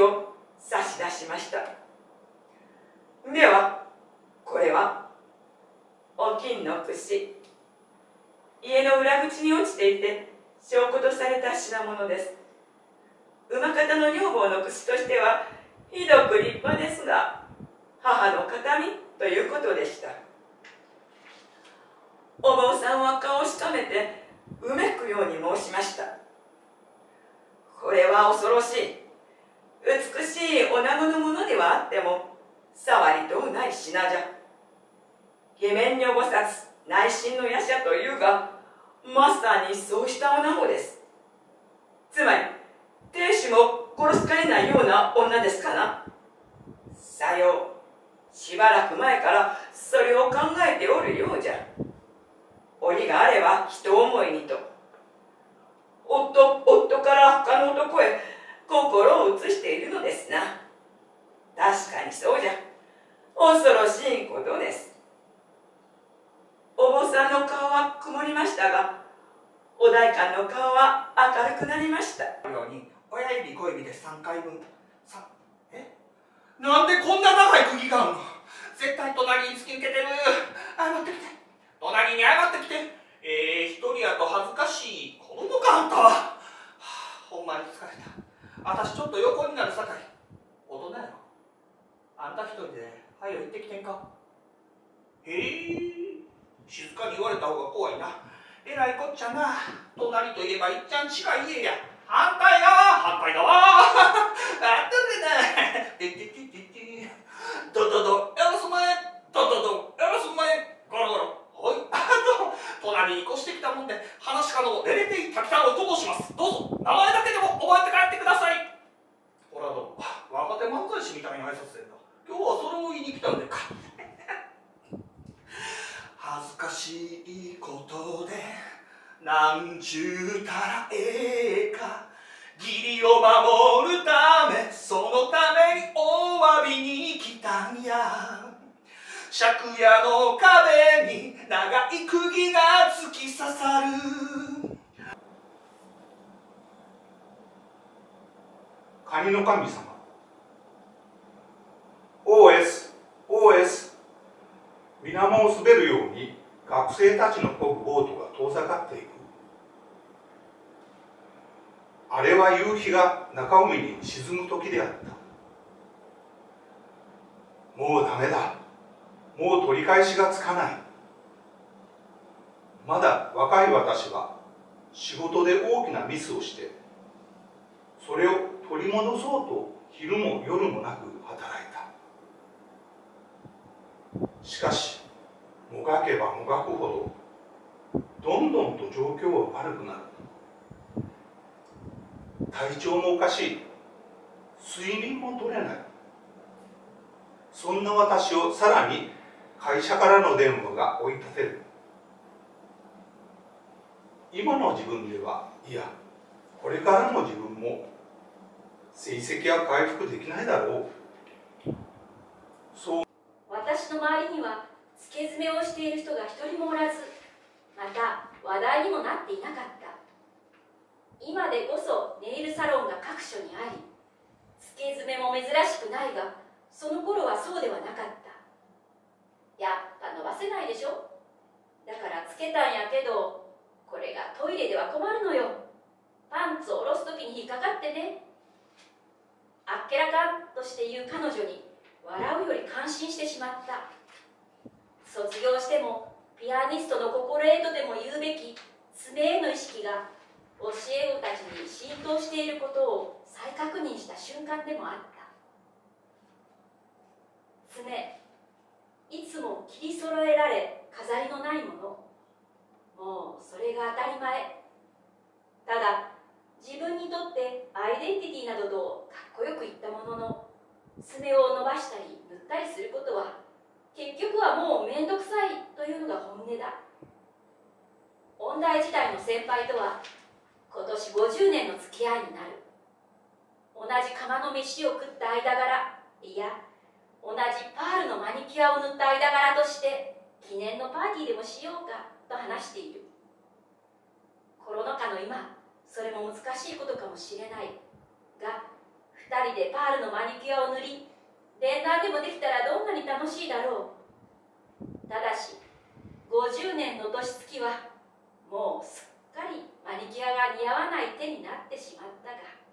を差し出しました。ではこれはお金の櫛家の裏口に落ちていて証拠とされた品物です。馬方の女房の櫛としてはひどく立派ですが母の形見ということでした。お坊さんは顔をしかめてうめくように申しました。これは恐ろしい。美しい女子のものではあっても触りとうない品じゃ。下面女菩薩内心の夜叉というがマスターにそうした女子です。つまり亭主も殺すかれないような女ですかな。さよう。しばらく前からそれを考えておるようじゃ。折があれば人思いにと。夫夫から他の男へ心を移しているのですな。確かにそうじゃ。恐ろしいことです。お坊さんの顔は曇りましたがお代官の顔は明るくなりました。ように親指小指で3回分。さえ？なんでこんな長い釘があるの？絶対隣に突き抜けてる。あ待ってきて。隣に上がってきて。えー、一人やと恥ずかしい子供かあんたは、はあ、ほんまに疲れた私ちょっと横になるさかい。大人やろ。あんた一人で早よ行ってきてんか。へえ静かに言われた方が怖いな。えらいこっちゃな。隣といえばいっちゃん近い家や。反対側。反対側。あってるねててててて。どどど。やらす前。どどど。やらす前。ゴロゴロ。はい。あと隣に越してきたもんで話し家のレレテイ滝田をと申します。どうぞ。名前だけでも覚えて帰ってくださいほらど若手漫才今日はそれを言いに来たんでか 恥ずかしいことでなんちゅうたらええか義理を守るためそのためにお詫びに来たんや。借家の壁に長い釘が突き刺さる。カニの神様。水面を滑るように学生たちの漕ぐボートが遠ざかっていく。あれは夕日が中海に沈む時であった。もうダメだ。もう取り返しがつかない。まだ若い私は仕事で大きなミスをしてそれを取り戻そうと昼も夜もなく働いた。しかしもがけばもがくほどどんどんと状況は悪くなる。体調もおかしい。睡眠も取れない。そんな私をさらに会社からの電話が追い立てる。今の自分ではいやこれからの自分も成績は回復できないだろう。そう。私の周りには付け爪をしている人が一人もおらずまた話題にもなっていなかった。今でこそネイルサロンが各所にあり付け爪も珍しくないがその頃はそうではなかった。やっぱ伸ばせないでしょ？だからつけたんやけどこれがトイレでは困るのよ。パンツを下ろす時に引っかかってね。あっけらかんとして言う彼女に笑うより感心してしまった。してもピアニストの心得とでも言うべき爪への意識が教え子たちに浸透していることを再確認した瞬間でもあった。爪いつも切り揃えられ飾りのないもの。もうそれが当たり前。ただ自分にとってアイデンティティなどとかっこよく言ったものの爪を伸ばしたり塗ったりすることは結局はもう面倒くさいというのが本音だ。音大時代の先輩とは今年50年の付き合いになる。同じ釜の飯を食った間柄いや同じパールのマニキュアを塗った間柄として記念のパーティーでもしようかと話している。コロナ禍の今それも難しいことかもしれないが2人でパールのマニキュアを塗り連弾でもできたらどんなに楽しいだろう。ただし50年の年月はもうすっかりマニキュアが似合わない手になってしまったが。